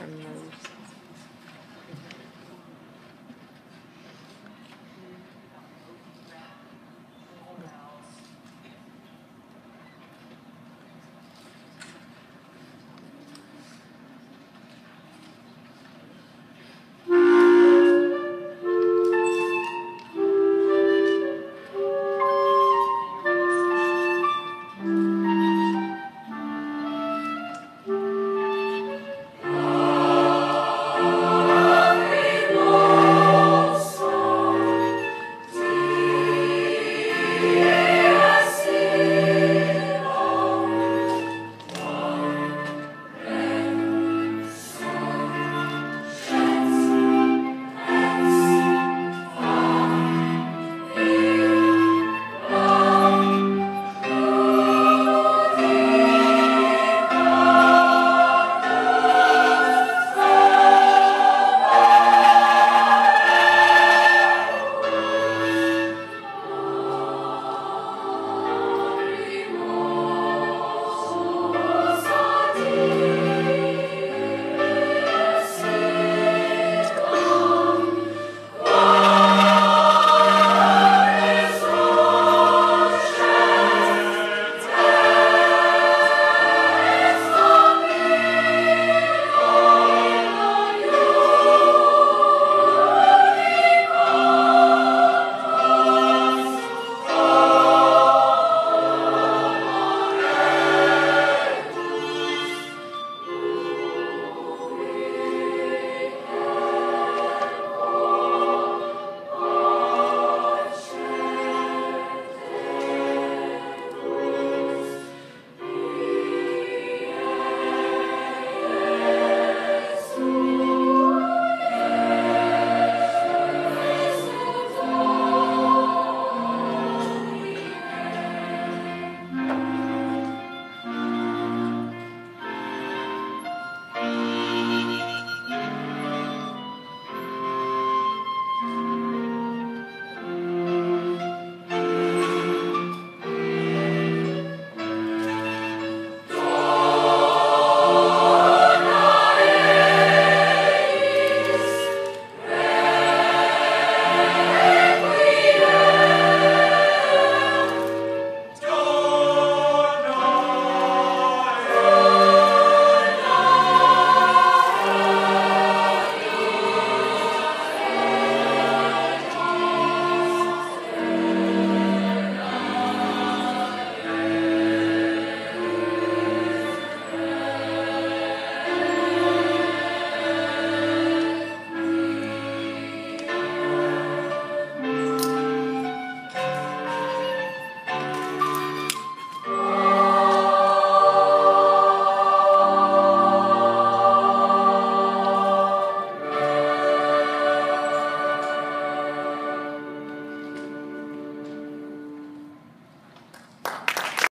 from those.